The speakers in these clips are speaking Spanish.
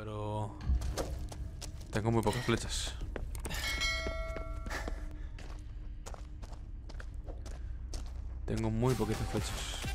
pero... Tengo muy pocas flechas. Tengo muy poquitas flechas.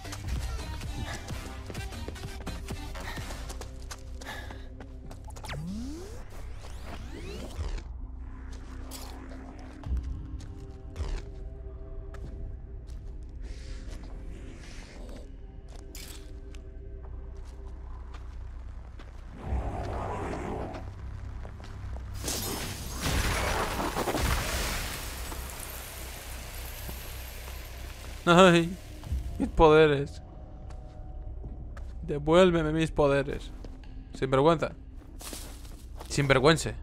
Ay, mis poderes. Devuélveme mis poderes. Sin vergüenza. Sin vergüenza.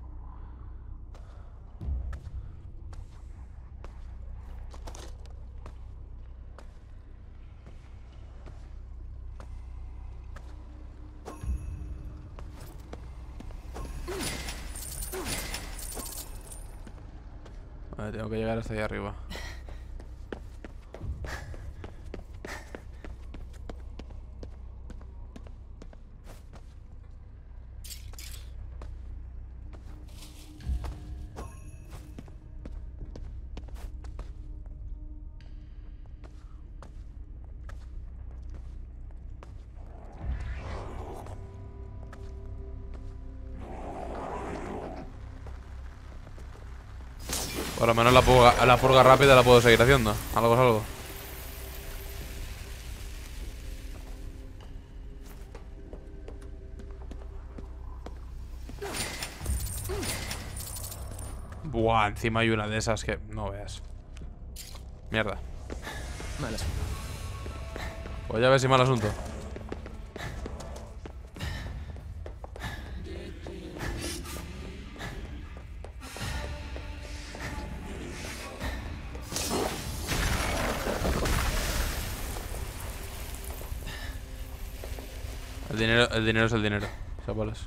Tengo que llegar hasta ahí arriba. Por lo menos la purga, la purga rápida la puedo seguir haciendo. Algo es algo. Buah, encima hay una de esas que no veas. Mierda. Mal asunto. Pues ya ves si mal asunto. El dinero es el dinero, chavales.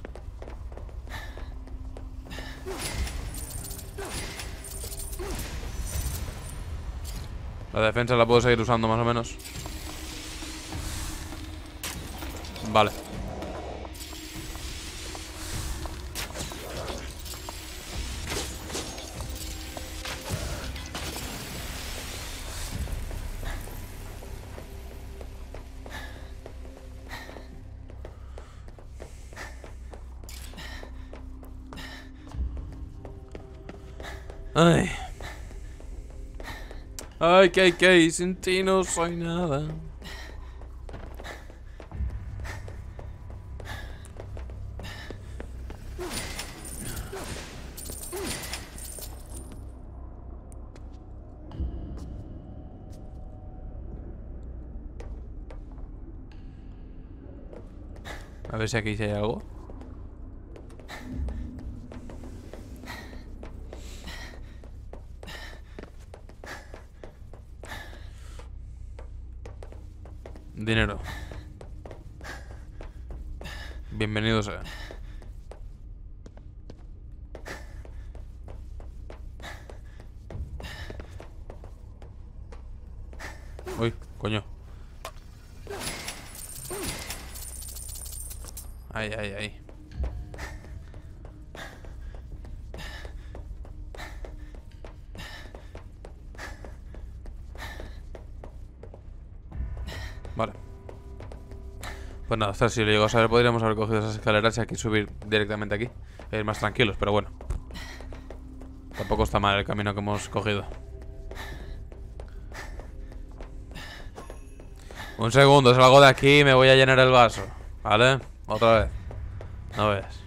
La defensa la puedo seguir usando más o menos. Vale. Ay, KK, sin ti no soy nada. A ver si aquí hay algo. Dinero. Bienvenido sea. Uy, coño. Ay, ay, ay. Vale. Pues nada, hasta si lo llego a saber podríamos haber cogido esas escaleras y aquí subir directamente aquí. E ir más tranquilos, pero bueno. Tampoco está mal el camino que hemos cogido. Un segundo, salgo de aquí y me voy a llenar el vaso. ¿Vale? Otra vez. No veas.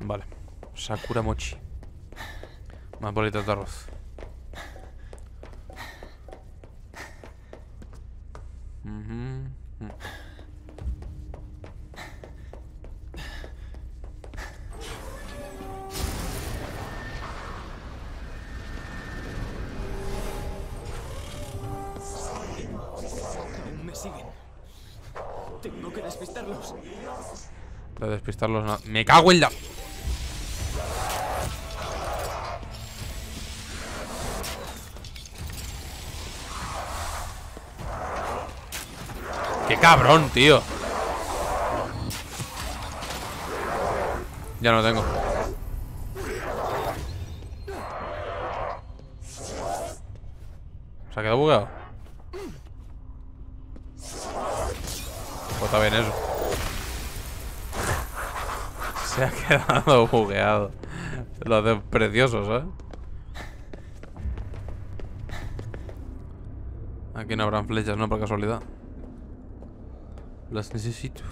Vale. Sakura Mochi. Más bolitas de arroz. Me siguen. Tengo que despistarlos. De despistarlos no. ¡Me cago en la... ¡Qué cabrón, tío! Ya no lo tengo. ¿Se ha quedado bugueado? Pues está bien eso. Se ha quedado bugueado. Lo hace precioso, ¿sabes? Aquí no habrán flechas, ¿no? Por casualidad. Las necesito.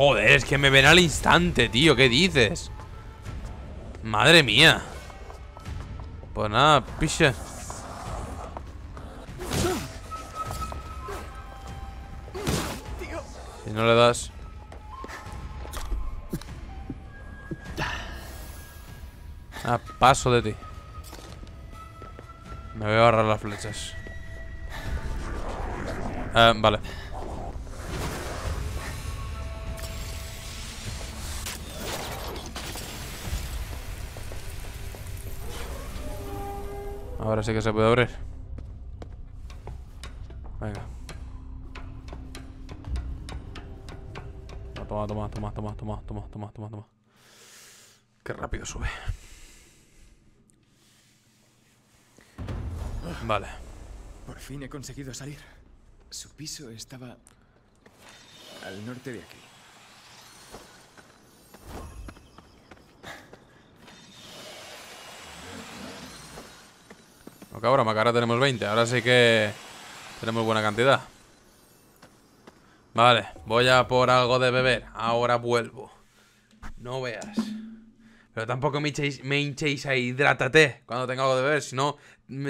Joder, es que me ven al instante, tío. ¿Qué dices? Madre mía. Pues nada, piche. Si no le das... Ah, paso de ti. Me voy a agarrar las flechas. Eh, vale. Ahora sí que se puede abrir. Venga. Toma, toma, toma, toma, toma, toma, toma, toma, toma. Qué rápido sube. Vale. Por fin he conseguido salir. Su piso estaba al norte de aquí. Ahora tenemos 20. Ahora sí que tenemos buena cantidad. Vale, voy a por algo de beber. Ahora vuelvo. No veas. Pero tampoco me hinchéis, me hinchéis a hidrátate cuando tenga algo de beber. Si no,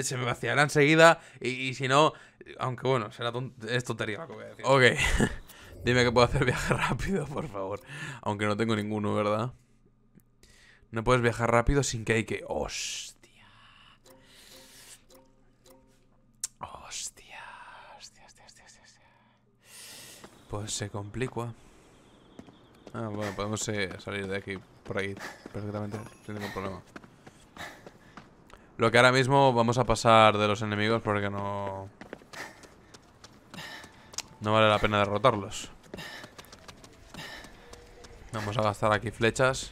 se me vaciará enseguida. Y, si no, aunque bueno, será ton- es tontería lo que voy a decir. Ok. Dime que puedo hacer viaje rápido, por favor. Aunque no tengo ninguno, ¿verdad? No puedes viajar rápido sin que hay que... Hostia, Pues se complica. Ah, bueno, podemos eh, salir de aquí por ahí perfectamente, sin ningún problema. Lo que ahora mismo vamos a pasar de los enemigos porque no... No vale la pena derrotarlos. Vamos a gastar aquí flechas.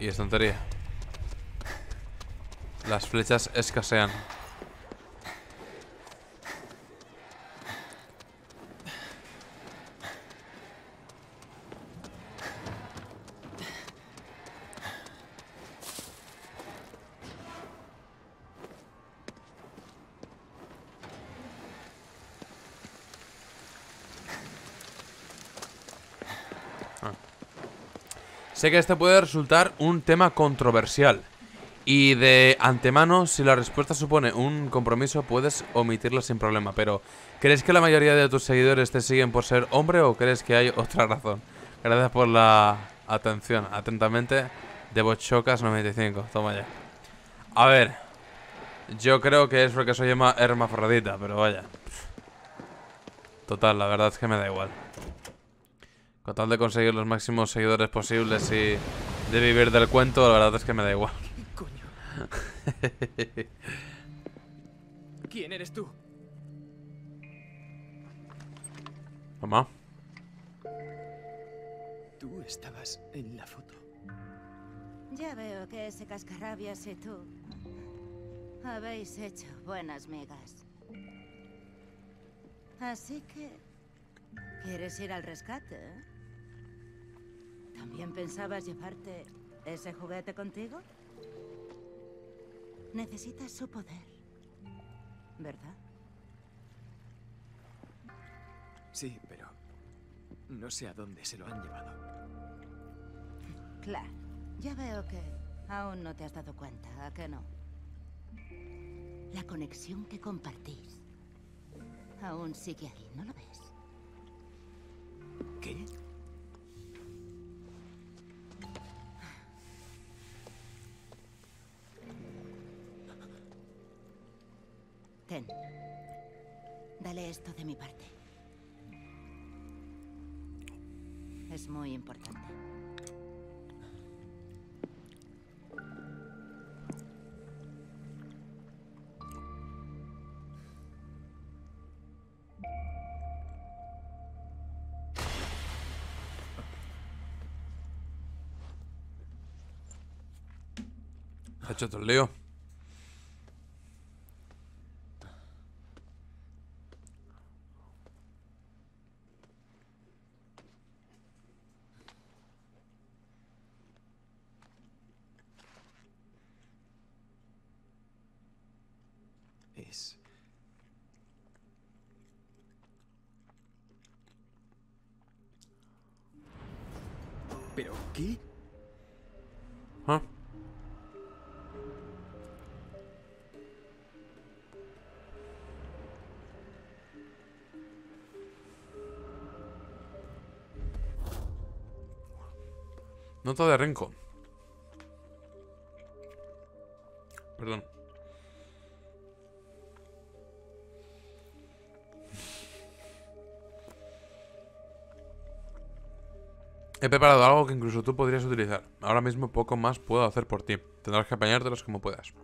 Y es tontería. Las flechas escasean. Sé que este puede resultar un tema controversial. Y de antemano, si la respuesta supone un compromiso, puedes omitirlo sin problema. Pero, ¿crees que la mayoría de tus seguidores te siguen por ser hombre o crees que hay otra razón? Gracias por la atención. Atentamente, Debochocas95. Toma ya. A ver. Yo creo que es porque soy hermafrodita, pero vaya. Total, la verdad es que me da igual. Con tal de conseguir los máximos seguidores posibles y de vivir del cuento, la verdad es que me da igual. Coño. ¿Quién eres tú? Mamá. Tú estabas en la foto. Ya veo que ese cascarrabias y tú habéis hecho buenas migas. Así que... ¿Quieres ir al rescate? eh? ¿También pensabas llevarte ese juguete contigo? Necesitas su poder, ¿verdad? Sí, pero no sé a dónde se lo han llevado. Claro, ya veo que Aún no te has dado cuenta, ¿a qué no? La conexión que compartís. Aún sigue ahí, ¿no lo ves? ¿Qué? Esto de mi parte. Es muy importante. Ha hecho el lío. ¿Pero qué? Ah. Nota de Renko. Preparado algo que incluso tú podrías utilizar. Ahora mismo poco más puedo hacer por ti. Tendrás que apañártelos como puedas.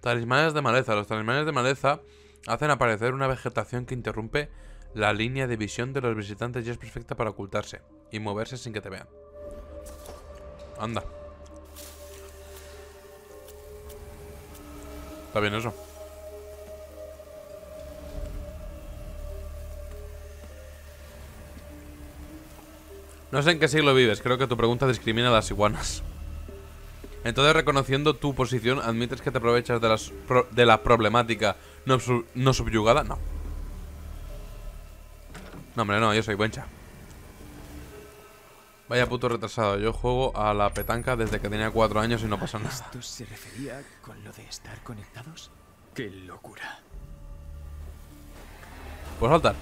Talismanes de maleza. Los talismanes de maleza hacen aparecer una vegetación que interrumpe la línea de visión de los visitantes y es perfecta para ocultarse y moverse sin que te vean. Anda. Está bien eso. No sé en qué siglo vives, creo que tu pregunta discrimina a las iguanas. Entonces, reconociendo tu posición, ¿admites que te aprovechas de, las pro- de la problemática no, sub- no subyugada? No. No, hombre, no, yo soy buencha. Vaya puto retrasado, yo juego a la petanca desde que tenía cuatro años y no pasa nada. ¿Esto se refería con lo de estar conectados? ¡Qué locura! ¿Puedo saltar?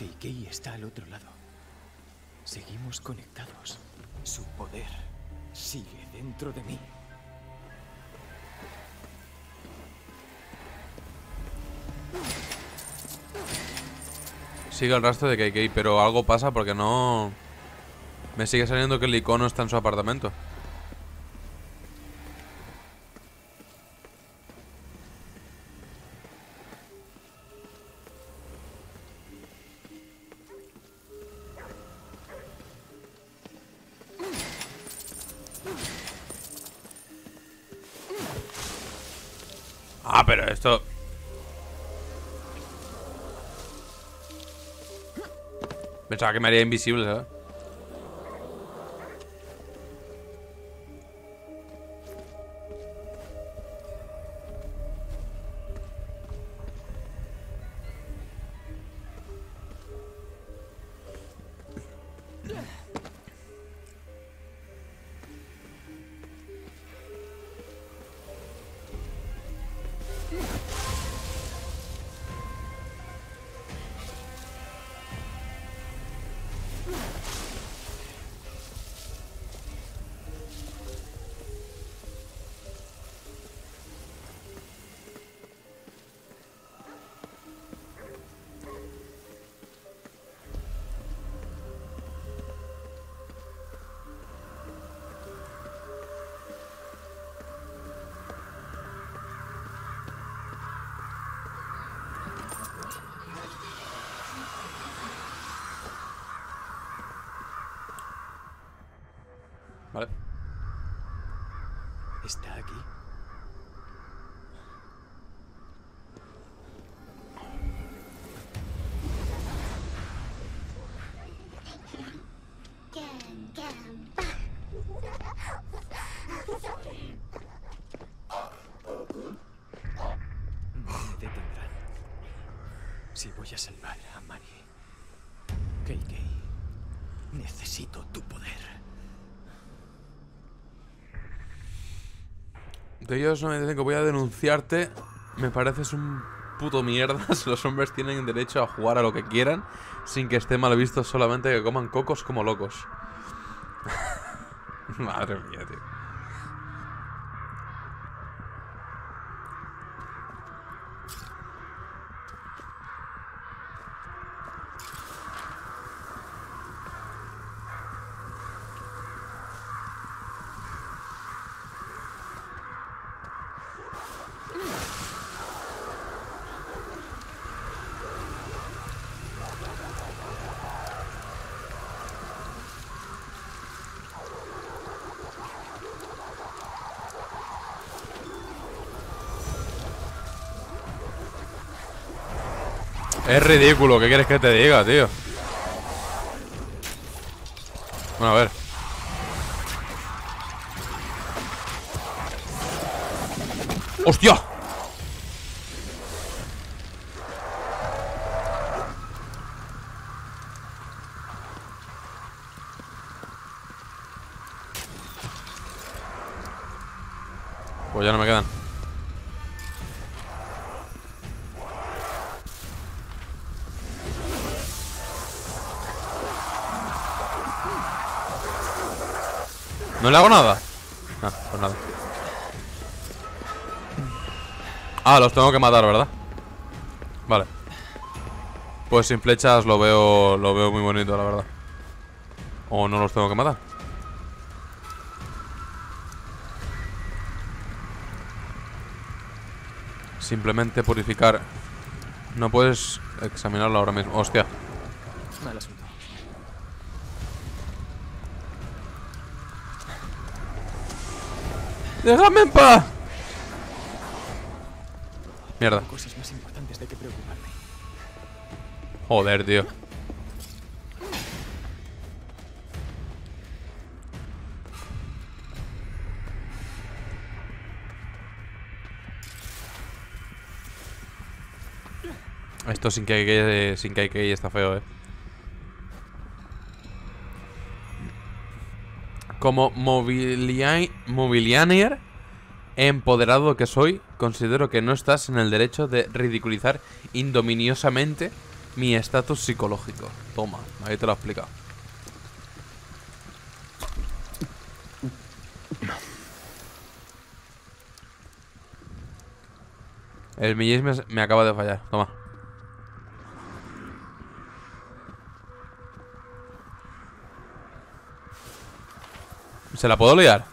Keikei está al otro lado. Seguimos conectados. Su poder sigue dentro de mí. Sigue el rastro de KK, pero algo pasa porque no... Me sigue saliendo que el icono está en su apartamento. Pensaba que me haría invisible, ¿sabes? Si voy a salvar a Mari, KK, necesito tu poder. De ellos no me dicen que voy a denunciarte. Me pareces un puto mierdas. Los hombres tienen derecho a jugar a lo que quieran sin que esté mal visto solamente que coman cocos como locos. Madre mía, tío. Es ridículo, ¿qué quieres que te diga, tío? Bueno, a ver. ¡Hostia! ¿No le hago nada? Ah, pues nada. Ah, los tengo que matar, ¿verdad? Vale. Pues sin flechas lo veo lo veo muy bonito, la verdad. O no los tengo que matar. Simplemente purificar. No puedes examinarlo ahora mismo. Hostia. Mal asunto. ¡Déjame en paz! Mierda. Cosas más importantes de que preocuparme. Joder, tío. Esto sin que que sin que que está feo, eh. Como mobilia- mobilianier empoderado que soy, considero que no estás en el derecho de ridiculizar indominiosamente mi estatus psicológico. Toma, ahí te lo he explicado. El millis me acaba de fallar. Toma. ¿Se la puedo liar?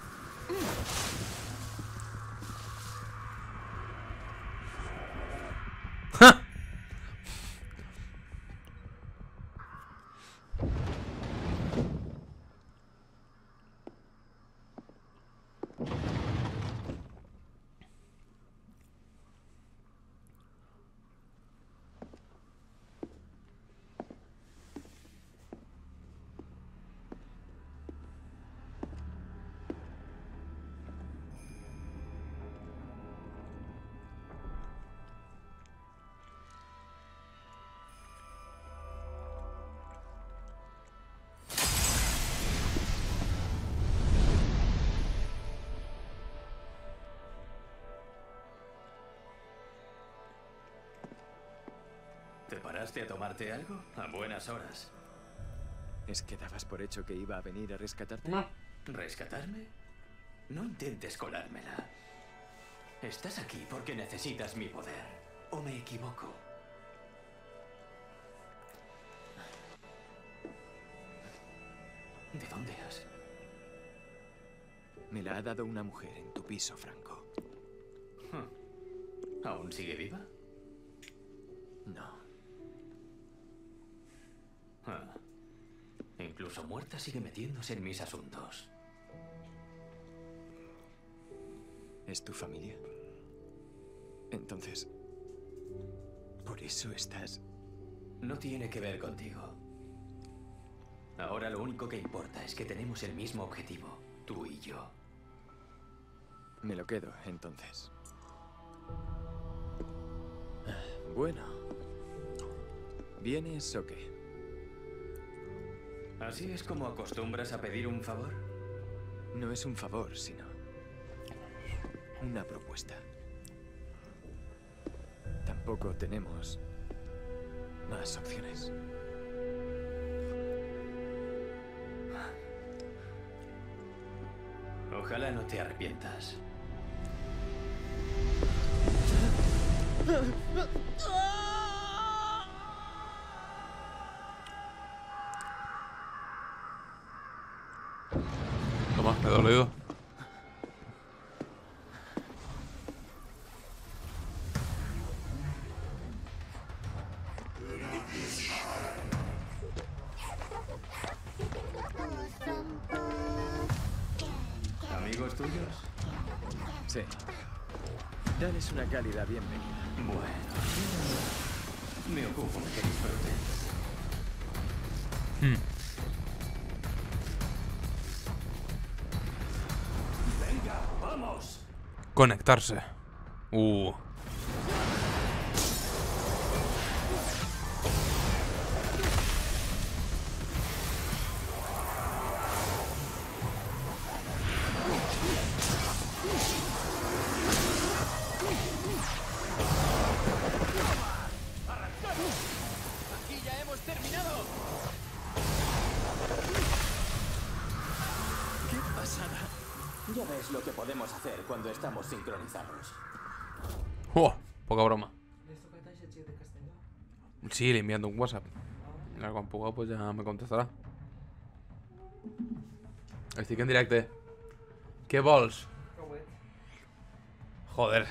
¿Te paraste a tomarte algo? A buenas horas. ¿Es que dabas por hecho que iba a venir a rescatarte? ¿Rescatarme? No intentes colármela. Estás aquí porque necesitas mi poder. ¿O me equivoco? ¿De dónde has? Me la ha dado una mujer en tu piso, Franco. ¿Aún sigue viva? No. Incluso muerta sigue metiéndose en mis asuntos. ¿Es tu familia? Entonces... ¿Por eso estás...? No tiene que ver contigo. Ahora lo único que importa es que tenemos el mismo objetivo, tú y yo. Me lo quedo, entonces. Bueno. ¿Vienes o qué? ¿Así es como acostumbras a pedir un favor? No es un favor, sino una propuesta. Tampoco tenemos más opciones. Ojalá no te arrepientas. ¿Amigos tuyos? Sí. Dales una cálida bienvenida. Bueno. Me ocupo de que disfruten. Conectarse. Uh. Enviando un WhatsApp. Quan puga, pues ya me contestarà. Estic en directe. Què vols? Joder.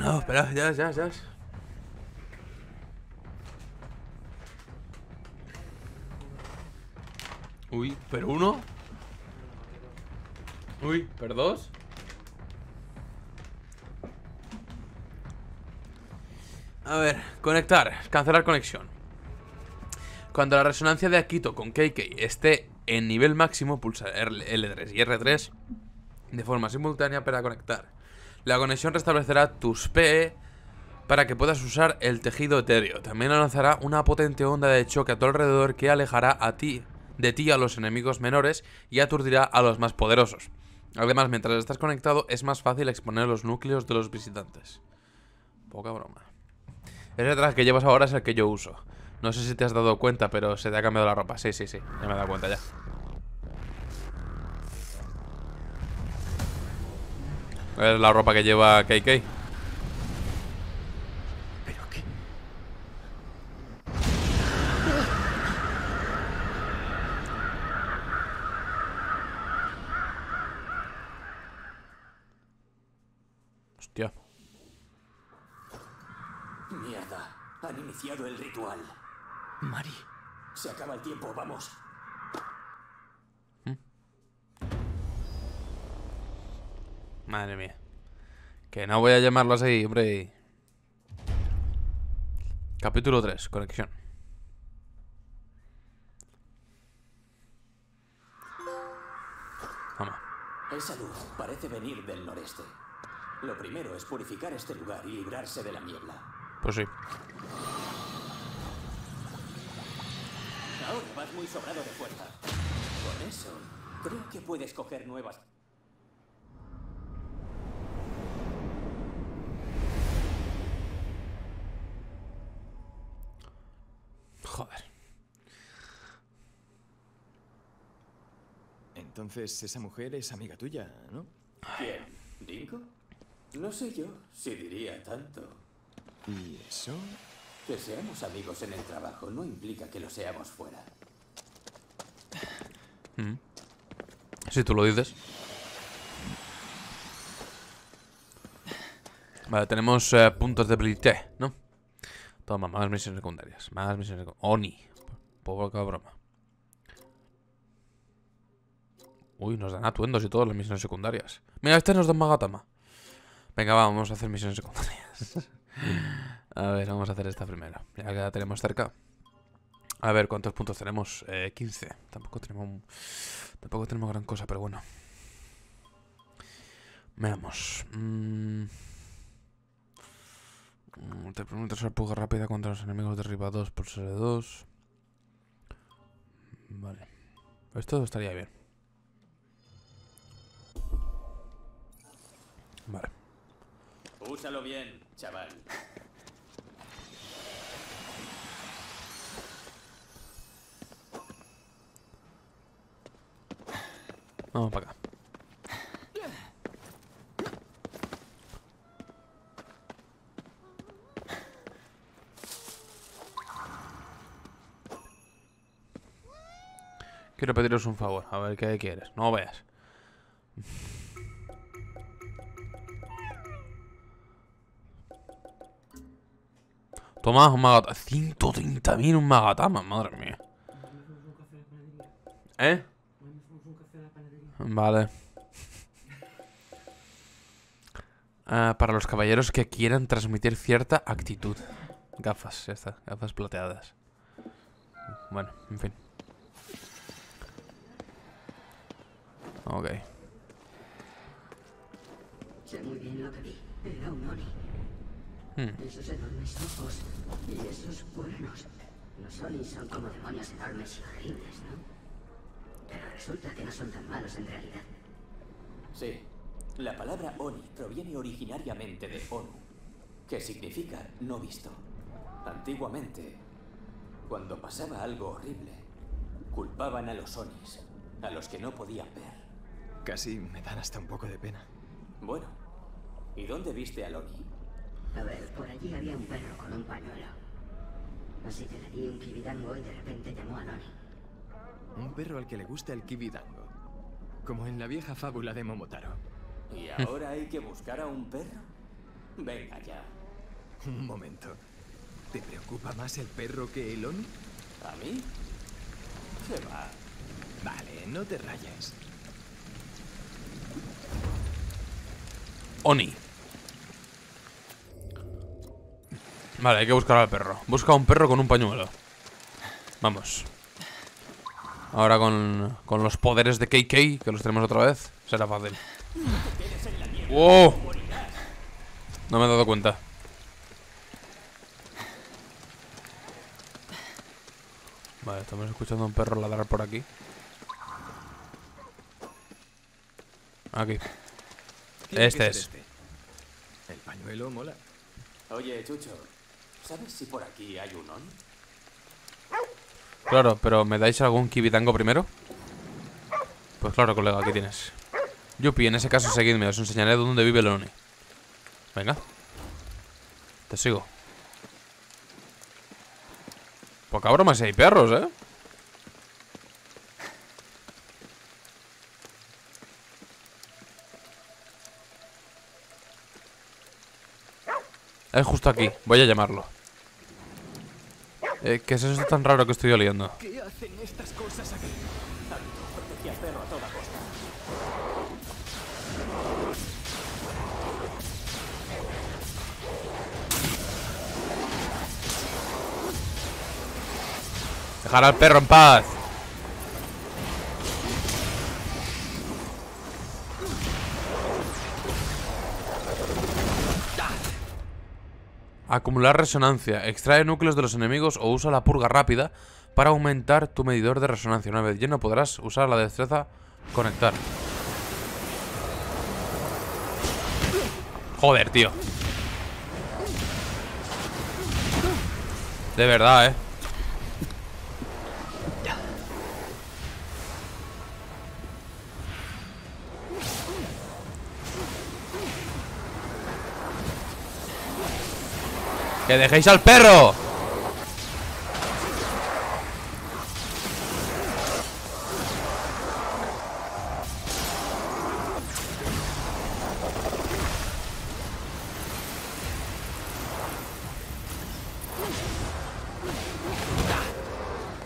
No, espera, ya, ya, ya. Uy, ¿per uno? Uy, ¿per dos? A ver, conectar, cancelar conexión. Cuando la resonancia de Akito con KK esté en nivel máximo, pulsa L3 y R3 de forma simultánea para conectar. La conexión restablecerá tus PE para que puedas usar el tejido etéreo. También lanzará una potente onda de choque a tu alrededor que alejará a ti, de ti a los enemigos menores y aturdirá a los más poderosos. Además, mientras estás conectado, es más fácil exponer los núcleos de los visitantes. Poca broma. Ese traje que llevas ahora es el que yo uso. No sé si te has dado cuenta, pero se te ha cambiado la ropa. Sí, sí, sí. Ya me he dado cuenta ya. Es la ropa que lleva KK. ¿Pero qué? Hostia. Mierda, han iniciado el ritual. Mari. Se acaba el tiempo, vamos. Madre mía. Que no voy a llamarlo así, hombre. Capítulo 3, conexión. Vamos. Esa luz parece venir del noreste. Lo primero es purificar este lugar y librarse de la niebla. Pues sí. Ahora vas muy sobrado de fuerza. Por eso, creo que puedes coger nuevas. Joder. Entonces esa mujer es amiga tuya, ¿no? ¿Quién? ¿Dinko? No sé yo si diría tanto. ¿Y eso? Que seamos amigos en el trabajo no implica que lo seamos fuera. Si tú lo dices. Vale, tenemos eh, puntos de habilité, ¿no? Toma, más misiones secundarias. Más misiones secundarias. Oni. Poca broma. Uy, nos dan atuendos y todas las misiones secundarias. Mira, este nos da Magatama. Venga, va, vamos a hacer misiones secundarias. a ver, vamos a hacer esta primera. Ya que la tenemos cerca. A ver, ¿cuántos puntos tenemos? Eh, 15. Tampoco tenemos... Tampoco tenemos gran cosa, pero bueno. Veamos. Mm. Mm, Te permite usar puja rápida contra los enemigos derribados por SL2. Vale. Esto estaría bien. Vale. Úsalo bien, chaval. Vamos para acá. Quiero pediros un favor, a ver qué quieres. No veas. Toma, un magatama. 130.000 un magatama, madre mía. ¿Eh? Vale. Ah, para los caballeros que quieran transmitir cierta actitud. Gafas, ya está. Gafas plateadas. Bueno, en fin. Ok. Sé muy bien lo que vi. Era un Oni. Hmm. Esos enormes ojos y esos cuernos. Los Onis son como demonios enormes y horribles, ¿no? Pero resulta que no son tan malos en realidad. Sí. La palabra Oni proviene originariamente de Onu, que significa no visto. Antiguamente, cuando pasaba algo horrible, culpaban a los Onis, a los que no podían ver. Casi me dan hasta un poco de pena. Bueno, ¿y dónde viste al Oni? A ver, por allí había un perro con un pañuelo. Así que le di un kibidango y de repente llamó a Noni. Un perro al que le gusta el kibidango. Como en la vieja fábula de Momotaro. ¿Y ahora hay que buscar a un perro? Venga ya. Un momento. ¿Te preocupa más el perro que el Oni? ¿A mí? ¿Qué va? Vale, no te rayes. Oni. Vale, hay que buscar al perro. Busca un perro con un pañuelo. Vamos. Ahora con, con los poderes de KK, que los tenemos otra vez, será fácil. ¡Wow! No me he dado cuenta. Vale, estamos escuchando a un perro ladrar por aquí. Aquí. Este es. ser El pañuelo mola. Oye, Chucho, ¿sabes si por aquí hay un Oni? Claro, pero ¿me dais algún kibitango primero? Pues claro, colega, aquí tienes. Yupi, en ese caso seguidme, os enseñaré dónde vive el Oni. Venga. Te sigo. Poca broma si hay perros, ¿eh? Es justo aquí, voy a llamarlo. Eh, ¿Qué es eso tan raro que estoy oliendo? ¿Qué hacen estas cosas aquí? Al perro a toda costa. Dejar al perro en paz. Acumular resonancia. Extrae núcleos de los enemigos o usa la purga rápida para aumentar tu medidor de resonancia. Una vez lleno podrás usar la destreza conectar. Joder, tío. De verdad, eh. ¡Que dejéis al perro!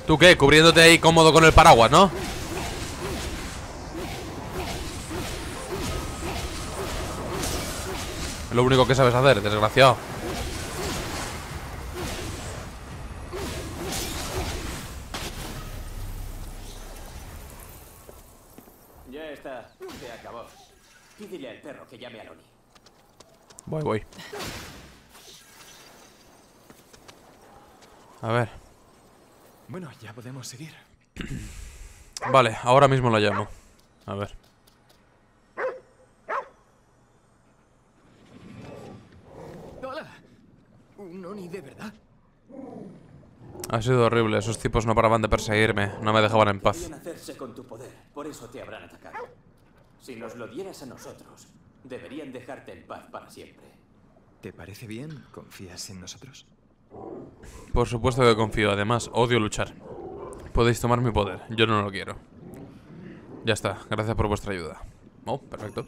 ¿Tú qué? Cubriéndote ahí cómodo con el paraguas, ¿no? Es lo único que sabes hacer, desgraciado. Ya está, se acabó. Pídele al perro que llame a Oni. Voy, voy. A ver. Bueno, ya podemos seguir. Vale, ahora mismo lo llamo. A ver. ¡Hola! ¿Un Oni de verdad? Ha sido horrible. Esos tipos no paraban de perseguirme. No me dejaban en paz. Hacerse con tu poder, por eso te habrán atacado. Si nos lo dieras a nosotros, deberían dejarte en paz para siempre. ¿Te parece bien? ¿Confías en nosotros? Por supuesto que confío. Además, odio luchar. Podéis tomar mi poder. Yo no lo quiero. Ya está. Gracias por vuestra ayuda. Oh, perfecto.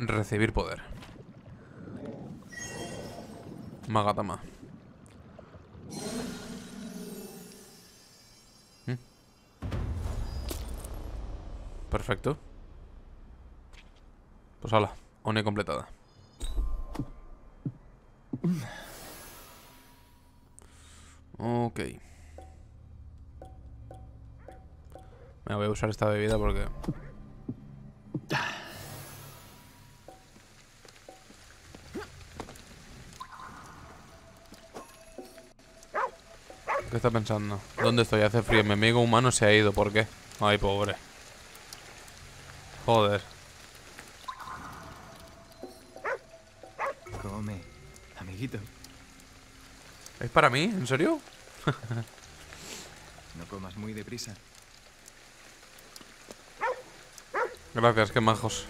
Recibir poder. Magatama. Mm. Perfecto. Pues hala, Oni completada. Ok. Me voy a usar esta bebida porque... ¿Qué está pensando? ¿Dónde estoy? Hace frío. Mi amigo humano se ha ido. ¿Por qué? Ay, pobre. Joder. Come, amiguito. ¿Es para mí? ¿En serio? No comas muy deprisa. Gracias, qué majos.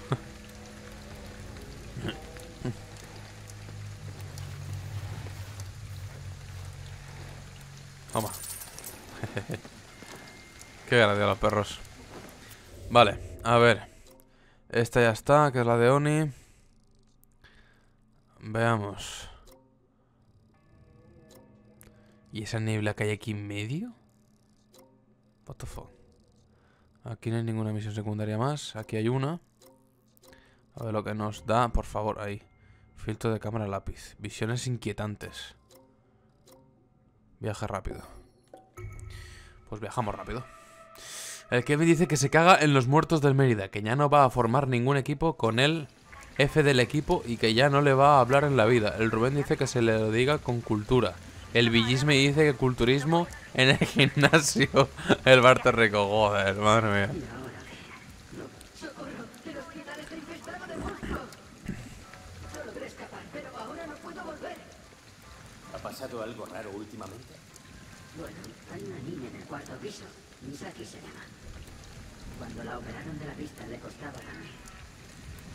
Toma. qué gracia los perros. Vale, a ver. Esta ya está, que es la de Oni. Veamos. ¿Y esa niebla que hay aquí en medio? What the fuck? Aquí no hay ninguna misión secundaria más. Aquí hay una. A ver lo que nos da, por favor, ahí. Filtro de cámara lápiz. Visiones inquietantes. Viaje rápido. Pues viajamos rápido. El Kevin dice que se caga en los muertos del Mérida, que ya no va a formar ningún equipo con el F del equipo y que ya no le va a hablar en la vida. El Rubén dice que se le diga con cultura. El Villisme dice que culturismo en el gimnasio. El Barte Rico, joder, madre mía. ¿Ha pasado algo raro últimamente? Bueno, hay una niña en el cuarto piso. Misaki se llama. Cuando la operaron de la vista le costaba también.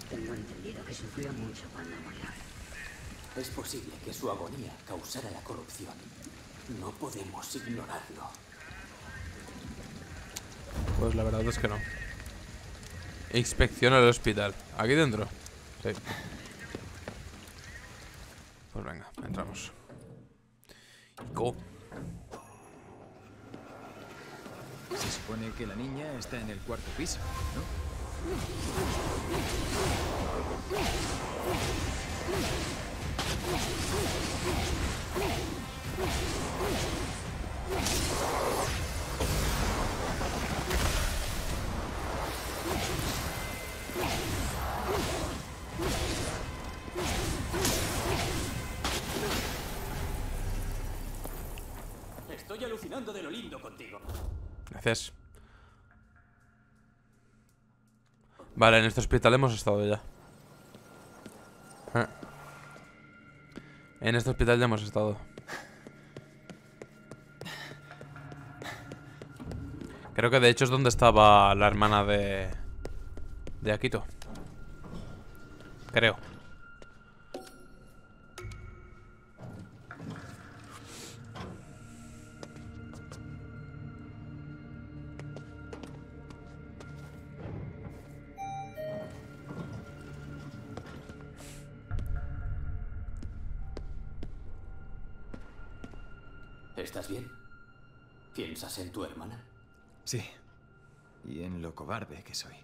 Tengo entendido que sufrió mucho cuando murió. Es posible que su agonía causara la corrupción. No podemos ignorarlo. Pues la verdad es que no. Inspecciona el hospital. ¿Aquí dentro? Sí. Pues venga, entramos. Go. Se supone que la niña está en el cuarto piso, ¿no? Estoy alucinando de lo lindo contigo. Gracias. Vale, en este hospital hemos estado ya. Ah. En este hospital ya hemos estado. Creo que de hecho es donde estaba la hermana de... De Akito. Creo. ¿Estás bien? ¿Piensas en tu hermana? Sí. Y en lo cobarde que soy.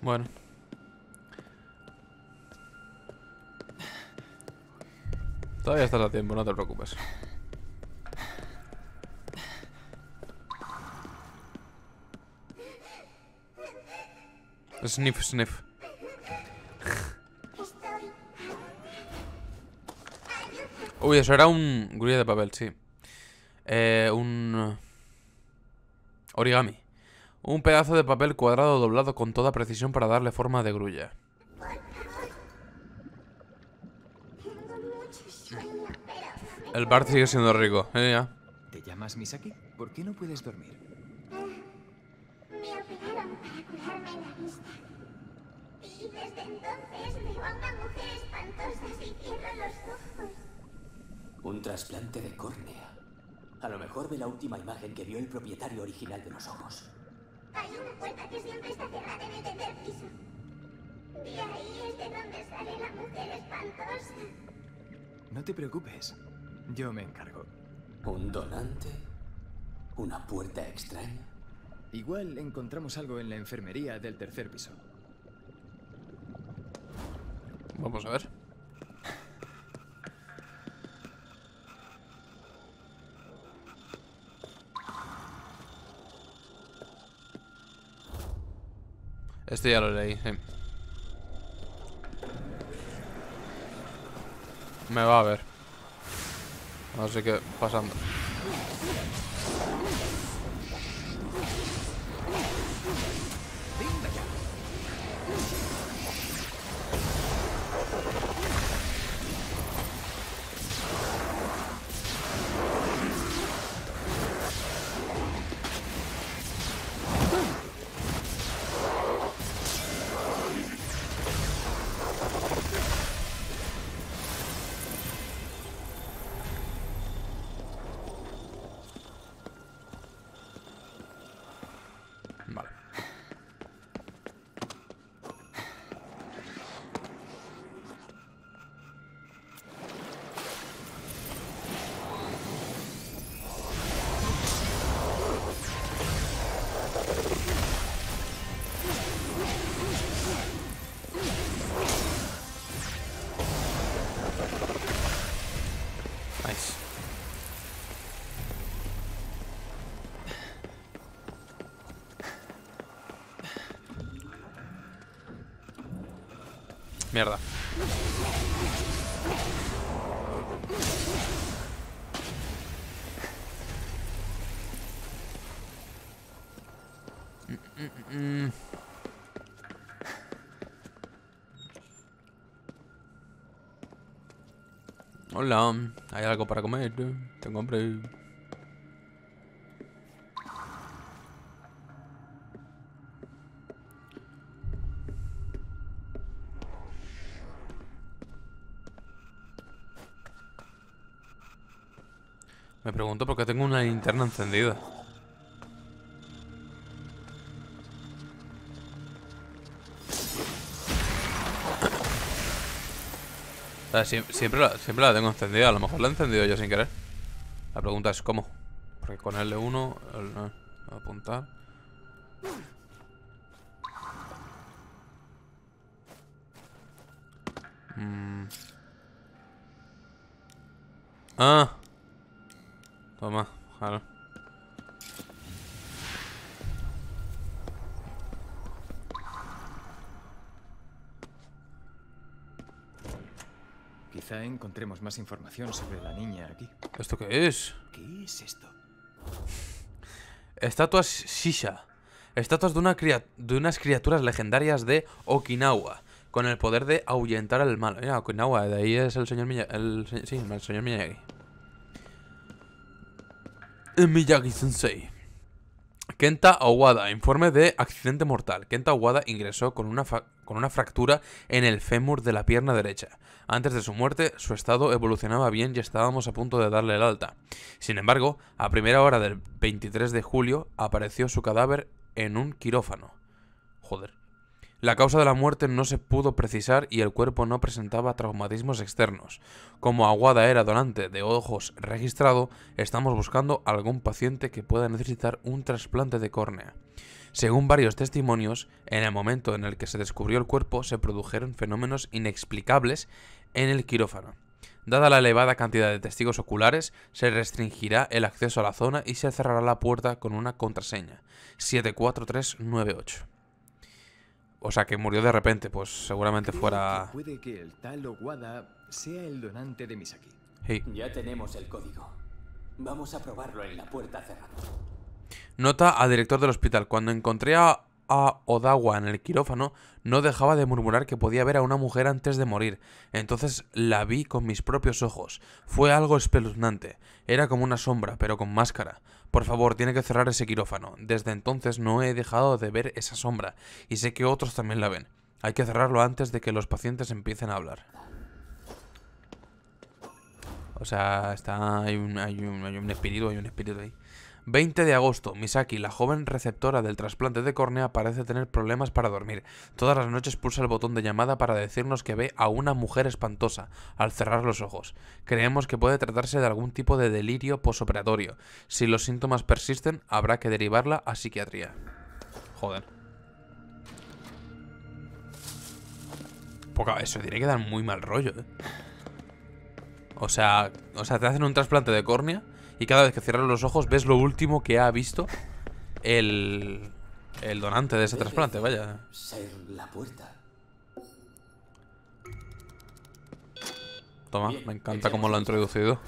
Bueno. Todavía estás a tiempo, no te preocupes. Sniff, sniff. Uy, eso era un grulla de papel, sí. Eh, un... Origami. Un pedazo de papel cuadrado doblado con toda precisión para darle forma de grulla. El bar sigue siendo rico, eh, ya. ¿Te llamas Misaki? ¿Por qué no puedes dormir? Me operaron para curarme la vista. Y desde entonces veo a una mujer espantosa si cierro los ojos. Un trasplante de córnea. A lo mejor ve la última imagen que vio el propietario original de los ojos. Hay una puerta que siempre está cerrada en el tercer piso. Y ahí es de donde sale la mujer espantosa. No te preocupes. Yo me encargo. ¿Un donante? ¿Una puerta extraña? Igual encontramos algo en la enfermería del tercer piso. Vamos a ver. Este ya lo leí, sí. Me va a ver. Sé qué pasando. Mierda. Mm. Hola, ¿hay algo para comer? Tengo hambre. Pregunto por qué tengo una linterna encendida. Siempre, la, siempre la tengo encendida. A lo mejor la he encendido yo sin querer. La pregunta es cómo. Porque con L1, el, no, apuntar. Mm. Ah. Encontremos más información sobre la niña aquí. ¿Esto qué es? ¿Qué es esto? Estatuas Shisha. Estatuas de, una de unas criaturas legendarias de Okinawa. Con el poder de ahuyentar al mal. Mira, Okinawa, de ahí es el señor Miyagi. El, sí, el señor Miyagi. El Miyagi-sensei. Kenta Owada, informe de accidente mortal. Kenta Owada ingresó con una, con una fractura en el fémur de la pierna derecha. Antes de su muerte, su estado evolucionaba bien y estábamos a punto de darle el alta. Sin embargo, a primera hora del 23 de julio apareció su cadáver en un quirófano. Joder. La causa de la muerte no se pudo precisar y el cuerpo no presentaba traumatismos externos. Como Aguada era donante de ojos registrado, estamos buscando algún paciente que pueda necesitar un trasplante de córnea. Según varios testimonios, en el momento en el que se descubrió el cuerpo se produjeron fenómenos inexplicables en el quirófano. Dada la elevada cantidad de testigos oculares, se restringirá el acceso a la zona y se cerrará la puerta con una contraseña 74398. O sea, que murió de repente, pues seguramente Creo fuera... que puede que el tal Owada sea el donante de Misaki. Ya tenemos el código. Vamos a probarlo en la puerta cerrada. Nota al director del hospital. Cuando encontré a, Odawa en el quirófano, no dejaba de murmurar que podía ver a una mujer antes de morir. Entonces la vi con mis propios ojos. Fue algo espeluznante. Era como una sombra, pero con máscara. Por favor, tiene que cerrar ese quirófano. Desde entonces no he dejado de ver esa sombra, y sé que otros también la ven. Hay que cerrarlo antes de que los pacientes empiecen a hablar. O sea, está hay un, hay un, hay un espíritu, hay un espíritu ahí. 20 de agosto, Misaki, la joven receptora del trasplante de córnea, parece tener problemas para dormir. Todas las noches pulsa el botón de llamada para decirnos que ve a una mujer espantosa al cerrar los ojos. Creemos que puede tratarse de algún tipo de delirio posoperatorio. Si los síntomas persisten, habrá que derivarla a psiquiatría. Joder. Poca, eso tiene que dar muy mal rollo, eh. O sea, o sea, te hacen un trasplante de córnea y cada vez que cierras los ojos ves lo último que ha visto el, el donante de ese Debe trasplante, vaya. Ser la puerta. Toma, Bien, me encanta cómo lo ha introducido.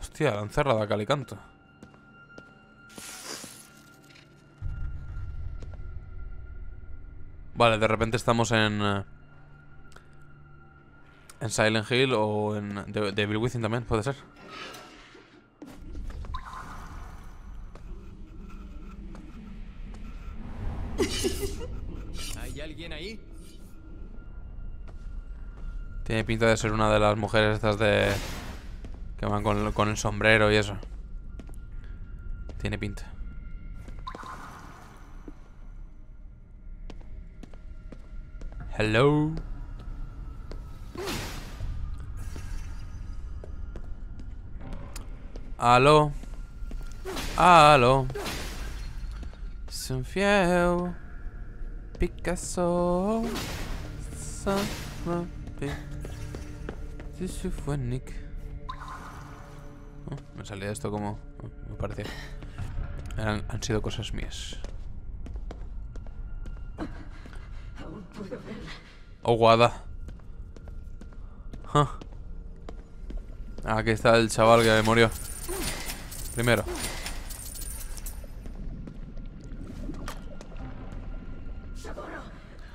Hostia, la han cerrado a cal y canto. Vale, de repente estamos en... En Silent Hill o en De- Devil Within también, puede ser. ¿Hay alguien ahí? Tiene pinta de ser una de las mujeres estas de... Que van con, con el sombrero y eso. Tiene pinta. Hello. Aló. Aló. Sunfiel. Picasso. Sama Pi- Sisifonic. Oh, me salía esto como... oh, me parecía. Eran- han sido cosas mías. Oh, guada. Ah, Aquí está el chaval que murió. Primero. ¡Socorro!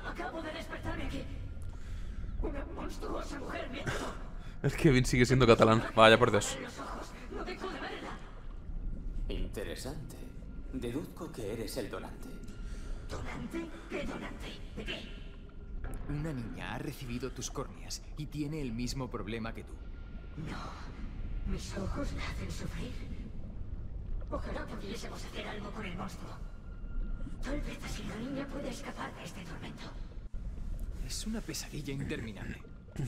Acabo de despertarme aquí. Una monstruosa mujer me atacó Es que Vin sigue siendo catalán. Vaya por Dios. en los ojos. No dejo de verla. Interesante. Deduzco que eres el donante. ¿Donante? ¿Qué donante? ¿De qué? Una niña ha recibido tus córneas y tiene el mismo problema que tú. No. Mis ojos la hacen sufrir. Ojalá pudiésemos hacer algo con el monstruo. Tal vez así la niña puede escapar de este tormento. Es una pesadilla interminable.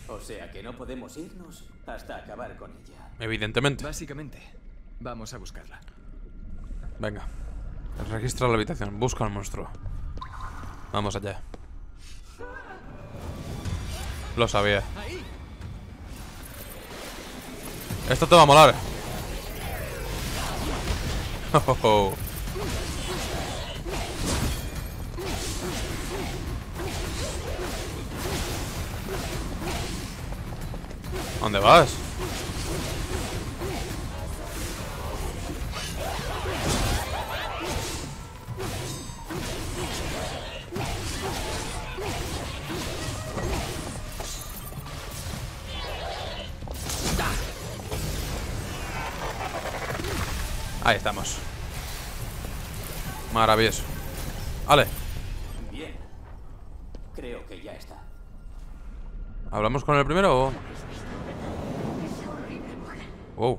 O sea que no podemos irnos hasta acabar con ella. Evidentemente. Básicamente, vamos a buscarla. Venga. Registra la habitación. Busca al monstruo. Vamos allá. Lo sabía. Esto te va a molar. ¿Dónde vas? Ahí estamos. Maravilloso. Vale, Bien. Creo que ya está. ¿hablamos con el primero o...? Wow.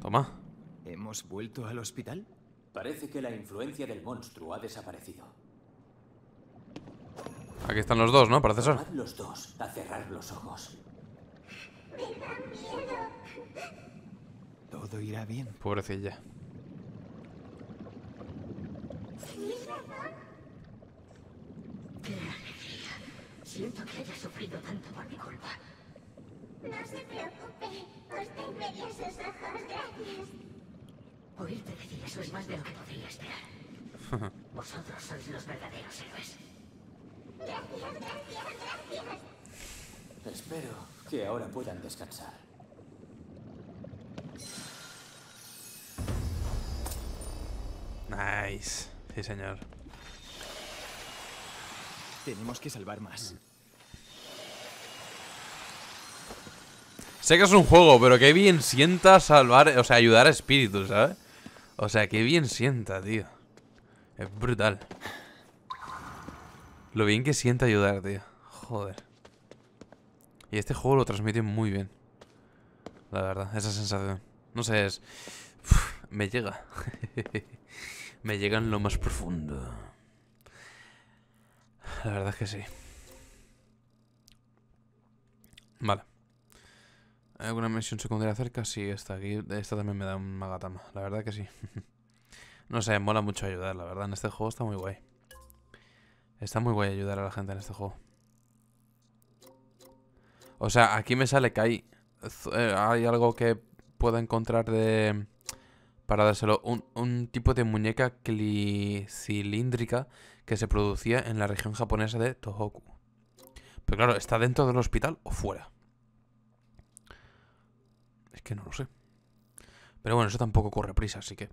Toma. ¿Hemos vuelto al hospital? Parece que la influencia del monstruo ha desaparecido. Aquí están los dos, ¿no? Parece ser. Los dos a cerrar los ojos. Todo irá bien. Pobrecilla. ¡Qué alegría! Siento que haya sufrido tanto por mi culpa. No se preocupe. Usted vería sus ojos. Gracias. Oírte decir eso es más de lo que podría esperar. Vosotros sois los verdaderos héroes. Gracias, gracias, gracias. Espero que ahora puedan descansar. Nice. Sí, señor. Tenemos que salvar más. Sé que es un juego, pero qué bien sienta salvar, o sea, ayudar a espíritus, ¿sabes? O sea, qué bien sienta, tío. Es brutal. Lo bien que sienta ayudar, tío. Joder. Y este juego lo transmite muy bien. La verdad, esa sensación. No sé, es... Me llega. me llega en lo más profundo. La verdad es que sí. Vale. ¿Hay alguna misión secundaria cerca? Sí, esta aquí. Esta también me da un magatama. La verdad que sí. no sé, mola mucho ayudar, la verdad. En este juego está muy guay. Está muy guay ayudar a la gente en este juego. O sea, aquí me sale que hay, eh, hay algo que pueda encontrar de... Para dárselo. Un, un tipo de muñeca cilíndrica que se producía en la región japonesa de Tohoku. Pero claro, ¿está dentro del hospital o fuera? Es que no lo sé. Pero bueno, eso tampoco corre prisa, así que...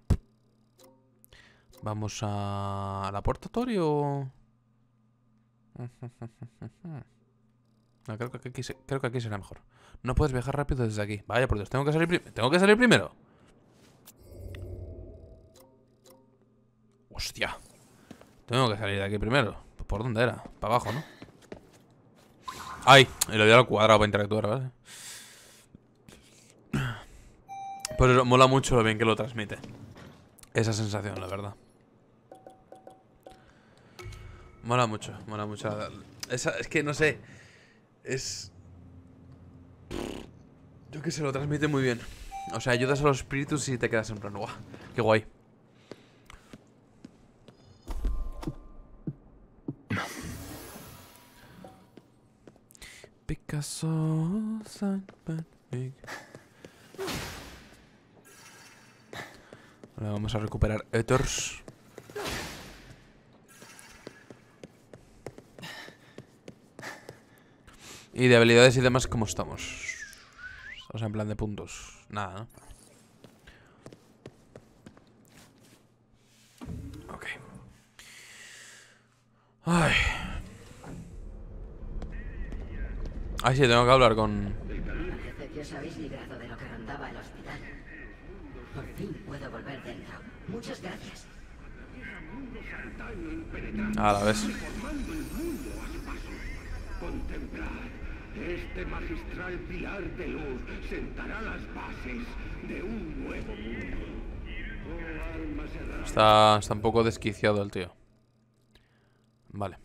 Vamos a... ¿A la portatorio? Creo que, aquí, será mejor. No puedes viajar rápido desde aquí. Vaya por Dios, tengo que salir, ¿tengo que salir primero. Hostia. Tengo que salir de aquí primero. Pues, ¿Por dónde era? Para abajo, ¿no? ¡Ay! Le doy al cuadrado para interactuar, ¿vale? Pues eso, mola mucho lo bien que lo transmite. Esa sensación, la verdad. Mola mucho, mola mucho. Esa, es que no sé. Es. Yo que se lo transmite muy bien. O sea, ayudas a los espíritus y te quedas en plan, ¡guau! ¡Qué guay! Picasso. Ahora vamos a recuperar Ethers. Y de habilidades y demás, ¿cómo estamos? O sea, en plan de puntos. Nada, ¿no? Ok. Ay. Ay, sí, tengo que hablar con... Parece que os habéis librado de lo que rondaba el hospital. Por fin puedo volver dentro. Muchas gracias. A la vez. Contemplad, este magistral pilar de luz sentará las bases de un nuevo mundo. Está, está un poco desquiciado el tío. Vale.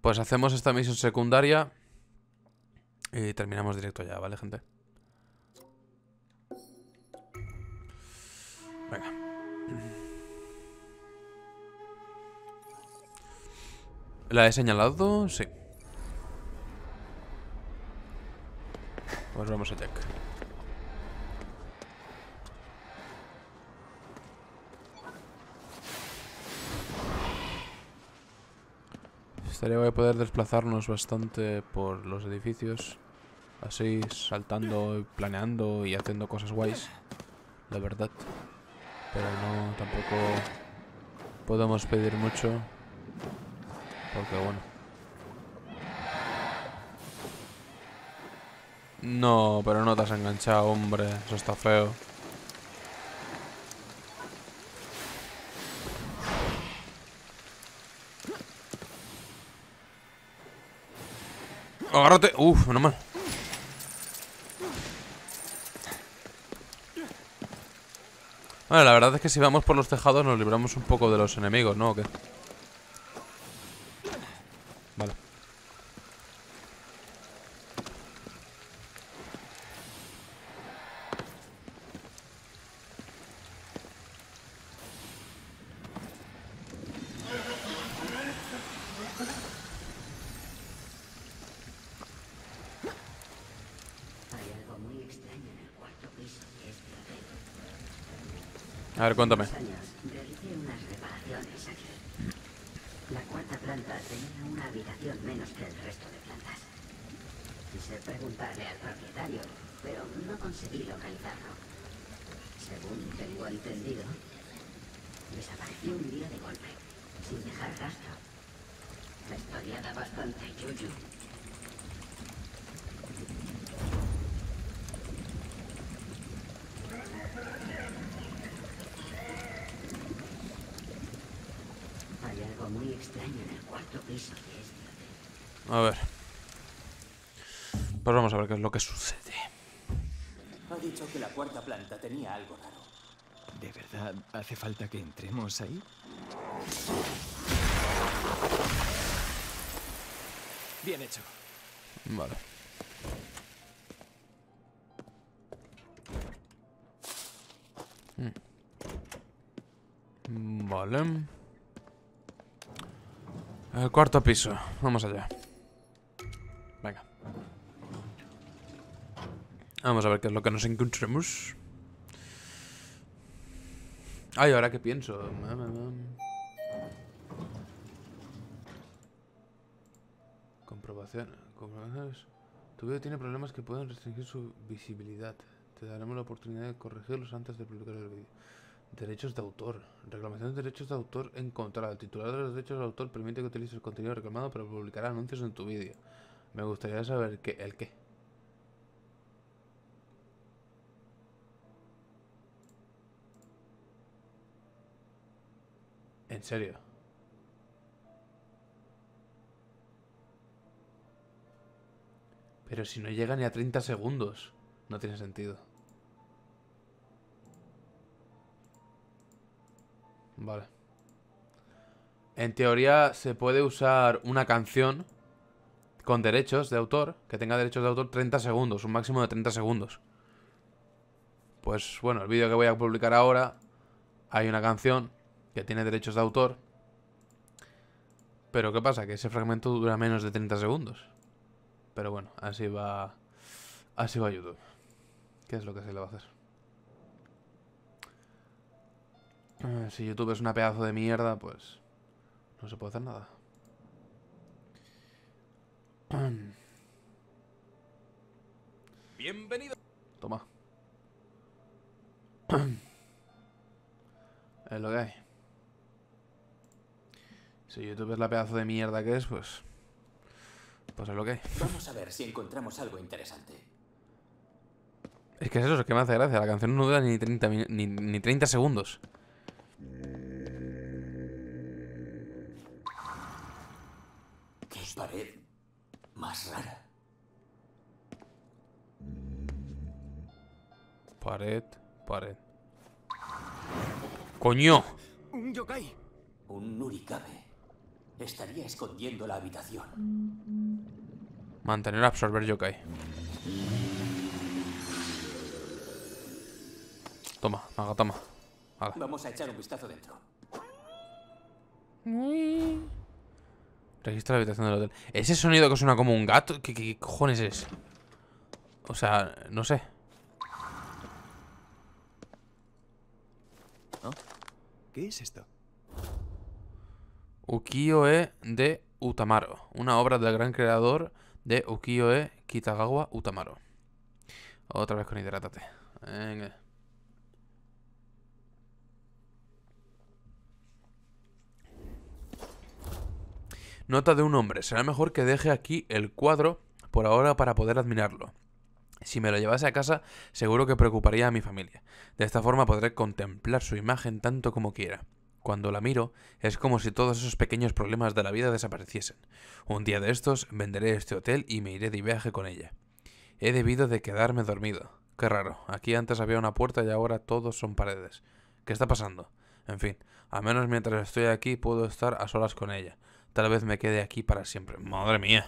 Pues hacemos esta misión secundaria. Y terminamos directo ya, ¿vale, gente? Venga. ¿La he señalado? Sí. Pues vamos a check. Estaría guay poder desplazarnos bastante por los edificios. Así, saltando, planeando y haciendo cosas guays. La verdad. Pero no, tampoco podemos pedir mucho. Porque bueno. No, pero no te has enganchado, hombre. Eso está feo. Agárrate. Uf, menos mal. Bueno, la verdad es que si vamos por los tejados nos libramos un poco de los enemigos, ¿no? ¿O qué? Vale. ¿Hay algo A ver, cuéntame. La cuarta planta tenía una habitación menos que el resto de plantas. Quise preguntarle al propietario, pero no conseguí localizarlo. Según tengo entendido, desapareció un día de golpe, sin dejar rastro. La historia da bastante yuyu. Hay algo muy extraño en el cuarto piso de este hotel. A ver. Pues vamos a ver qué es lo que sucede. Ha dicho que la cuarta planta tenía algo raro. ¿De verdad hace falta que entremos ahí? Bien hecho. Vale. Mm. Vale. El cuarto piso. Vamos allá. Vamos a ver qué es lo que nos encontremos. Ay, ahora que pienso. Comprobación. comprobaciones. Tu video tiene problemas que pueden restringir su visibilidad. Te daremos la oportunidad de corregirlos antes de publicar el vídeo. Derechos de autor. Reclamación de derechos de autor encontrada. El titular de los derechos de autor permite que utilices el contenido reclamado para publicar anuncios en tu vídeo. Me gustaría saber qué, el qué. ¿En serio? Pero si no llega ni a 30 segundos, no tiene sentido. Vale. En teoría se puede usar una canción con derechos de autor, que tenga derechos de autor 30 segundos, un máximo de 30 segundos. Pues bueno, el vídeo que voy a publicar ahora, hay una canción que tiene derechos de autor. Pero ¿qué pasa? Que ese fragmento dura menos de 30 segundos. Pero bueno, así va. Así va YouTube. ¿Qué es lo que se le va a hacer? Eh, Si YouTube es una pedazo de mierda, pues. No se puede hacer nada. Bienvenido. Toma. es lo que hay. Si YouTube es la pedazo de mierda que es, pues. Pues es lo que hay. Vamos a ver si encontramos algo interesante. Es que es eso, es que me hace gracia. La canción no dura ni 30, minu- ni, ni 30 segundos. ¿Qué pared más rara? Pared, pared. ¡Coño! Un yokai. Un Nurikabe. Estaría escondiendo la habitación. Mantener absorber yokai. Toma, haga, toma. Vamos a echar un vistazo dentro. Registra la habitación del hotel. ¿Ese sonido que suena como un gato? ¿Qué, qué- qué cojones es? O sea, no sé. ¿Qué es esto? Ukiyo-e de Utamaro. Una obra del gran creador de Ukiyo-e Kitagawa Utamaro. Otra vez con hidrátate. Nota de un hombre. Será mejor que deje aquí el cuadro por ahora para poder admirarlo. Si me lo llevase a casa, seguro que preocuparía a mi familia. De esta forma podré contemplar su imagen tanto como quiera. Cuando la miro, es como si todos esos pequeños problemas de la vida desapareciesen. Un día de estos venderé este hotel y me iré de viaje con ella. He debido de quedarme dormido. Qué raro, aquí antes había una puerta y ahora todos son paredes. ¿Qué está pasando? En fin, al menos mientras estoy aquí puedo estar a solas con ella. Tal vez me quede aquí para siempre. Madre mía.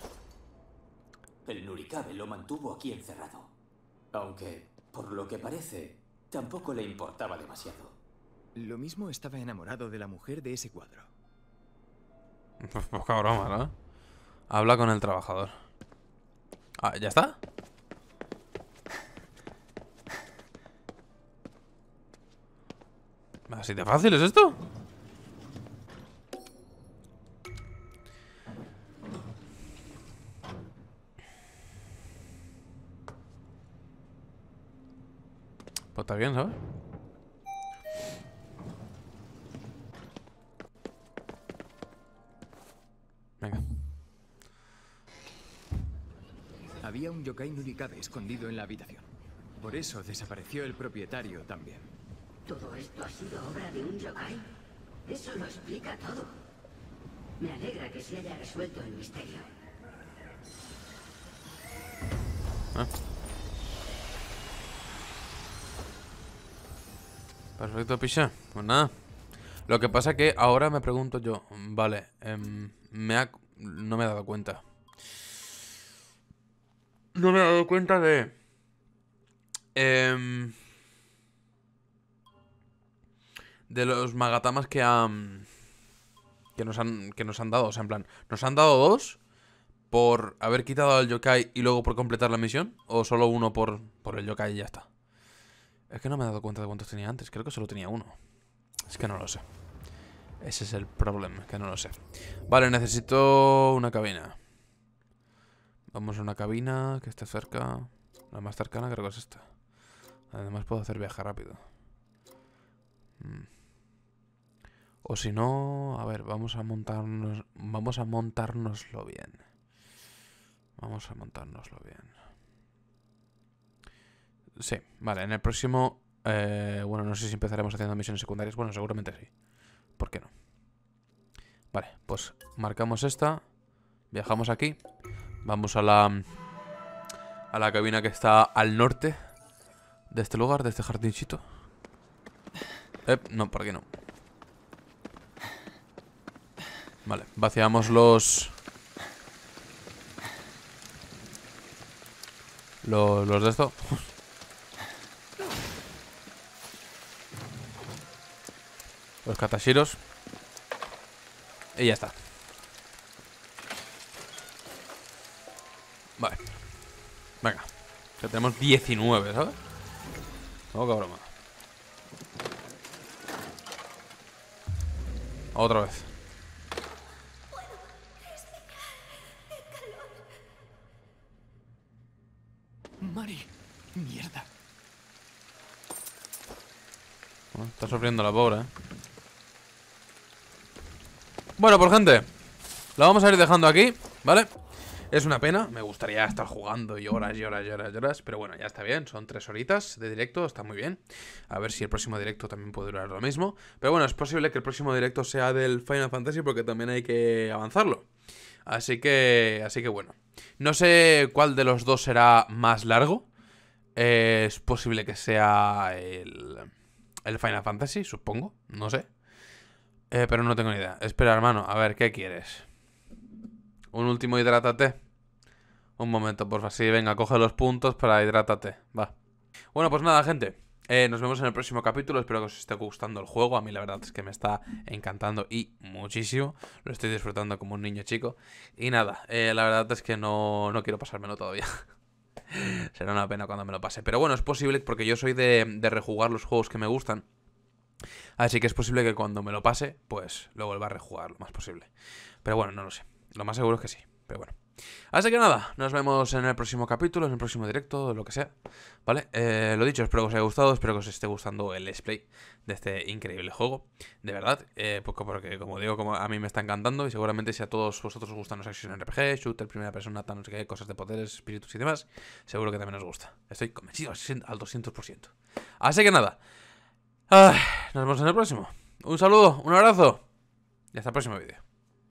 El Nurikabe lo mantuvo aquí encerrado. Aunque, por lo que parece, tampoco le importaba demasiado. Lo mismo estaba enamorado de la mujer de ese cuadro. Pues poca broma, ¿no? Habla con el trabajador. Ah, ¿ya está? ¿Así de fácil es esto? Pues está bien, ¿sabes? Venga. Había un yokai Nurikabe escondido en la habitación. Por eso desapareció el propietario también. ¿Todo esto ha sido obra de un yokai? Eso lo explica todo. Me alegra que se haya resuelto el misterio. Perfecto, picha. Pues nada. Lo que pasa que ahora me pregunto yo, vale, em, me ha- no me he dado cuenta. No me he dado cuenta de... em, de los magatamas que han... Que nos han, que nos han dado. O sea, en plan, ¿nos han dado dos por haber quitado al yokai y luego por completar la misión? ¿O solo uno por, por el yokai y ya está? Es que no me he dado cuenta de cuántos tenía antes. Creo que solo tenía uno. Es que no lo sé. Ese es el problema, que no lo sé. Vale, necesito una cabina. Vamos a una cabina que esté cerca. La más cercana creo que es esta. Además puedo hacer viaje rápido. Mm. O si no, a ver, vamos a montarnos, vamos a montárnoslo bien. Vamos a montárnoslo bien. Sí, vale, en el próximo... eh, bueno, no sé si empezaremos haciendo misiones secundarias. Bueno, seguramente sí. ¿Por qué no? Vale, pues marcamos esta. Viajamos aquí. Vamos a la... A la cabina que está al norte de este lugar, de este jardinchito. Eh, no, por aquí no. Vale, vaciamos los... Los, los de esto. Los katashiros. Y ya está. Vale. Venga. Que tenemos 19, ¿sabes? Broma. Otra vez. Mari, mierda. Bueno, está sufriendo la pobre, ¿eh? Bueno, pues gente La vamos a ir dejando aquí, ¿vale? Es una pena, me gustaría estar jugando y horas y horas y horas y horas Pero bueno, ya está bien, son tres horitas de directo, está muy bien. A ver si el próximo directo también puede durar lo mismo. Pero bueno, es posible que el próximo directo sea del Final Fantasy Porque también hay que avanzarlo. Así que, así que bueno. No sé cuál de los dos será más largo. Es posible que sea el, el Final Fantasy, supongo, no sé eh, pero no tengo ni idea. Espera, hermano, a ver, ¿qué quieres? Un último hidrátate. Un momento, porfa. Sí, venga, coge los puntos para hidrátate. Va. Bueno, pues nada, gente. Eh, nos vemos en el próximo capítulo. Espero que os esté gustando el juego. A mí la verdad es que me está encantando y muchísimo. Lo estoy disfrutando como un niño chico. Y nada, eh, la verdad es que no, no quiero pasármelo todavía. Será una pena cuando me lo pase. Pero bueno, es posible porque yo soy de, de rejugar los juegos que me gustan. Así que es posible que cuando me lo pase, pues lo vuelva a rejugar lo más posible. Pero bueno, no lo sé. Lo más seguro es que sí. Pero bueno. Así que nada, nos vemos en el próximo capítulo, en el próximo directo, lo que sea. ¿Vale? Eh, lo dicho, espero que os haya gustado, espero que os esté gustando el let's play de este increíble juego. De verdad, eh, porque como digo, como a mí me está encantando y seguramente si a todos vosotros os gustan los action RPG, shooter, primera persona, tal, no qué, cosas de poderes, espíritus y demás, seguro que también os gusta. Estoy convencido al 200%. Así que nada. Ay, nos vemos en el próximo. Un saludo, un abrazo y hasta el próximo vídeo.